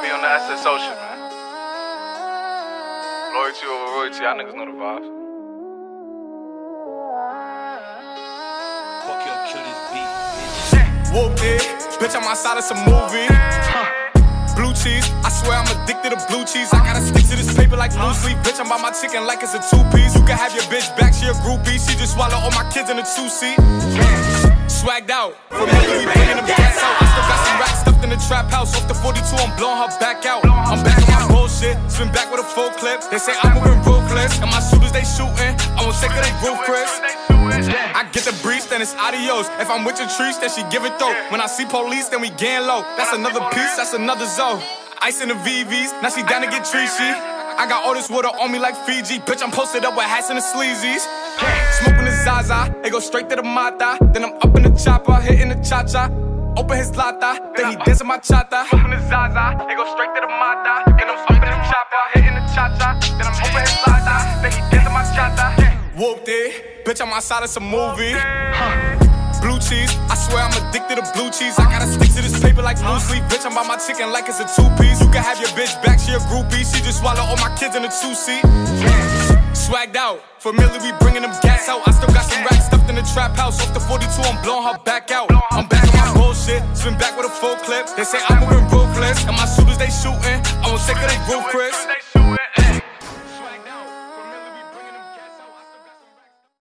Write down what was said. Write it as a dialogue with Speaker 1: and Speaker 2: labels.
Speaker 1: the SSO shit, man. Loyalty over royalty, y'all niggas know the vibes.
Speaker 2: Fuck your kill this beat, bitch.
Speaker 3: Whooped it, bitch, I'm outside of some movie. Blue cheese, I swear I'm addicted to blue cheese. I gotta stick to this paper like blue sleep. Bitch, I'm by my chicken like it's a two piece. You can have your bitch back, she a groupie. She just swallow all my kids in a two seat. Swagged out, familiar, we bringing them gas out. House. Off the 42, I'm blowing her back out. I'm back on my bullshit, spin back with a full clip. They say I'm moving ruthless, and my shooters they shooting. I won't take of they roof, Chris. I get the breeze, then it's adios. If I'm with your trees, then she give it though. When I see police, then we gang low. That's another piece, that's another zone. Ice in the VVs, now she down to get treachy. I got all this water on me like Fiji. Bitch, I'm posted up with hats and the sleazies. Smoking the Zaza, it go straight to the Mata. Then I'm up in the chopper, hitting the cha cha. Open his lata, then he dancing my chata. Smoking the Zaza, they go straight to the Mata. Then I'm up in the chopper, hitting the cha cha. Then I'm open his lata, then he dancing my chata. Whooped it, bitch, I'm outside of some movie. Blue cheese, I swear I'm addicted to blue cheese. I gotta stick to this paper like blue sleep. Bitch, I'm by my chicken like it's a two piece. You can have your bitch back, she a groupie. She just swallow all my kids in a two seat. Swagged out, familiar, we bringing them gas out. I trap house. Off the 42, I'm blowing her back out. I'm back on my bullshit, spin back with a full clip. They say I'm moving ruthless, and my shooters they shooting. I won't take of they roof.